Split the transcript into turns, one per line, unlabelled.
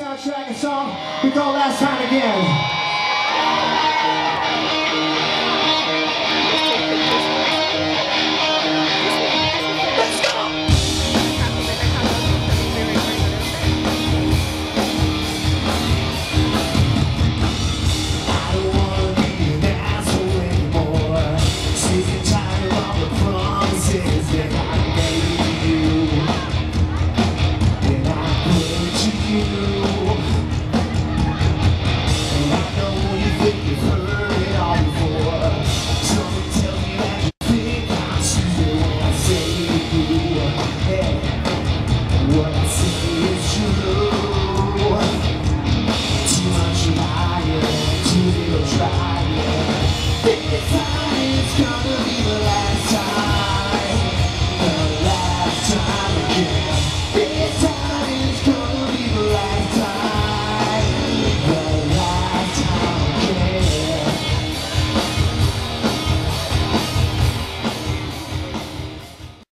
soundtrack a song we call Last Time Again. já.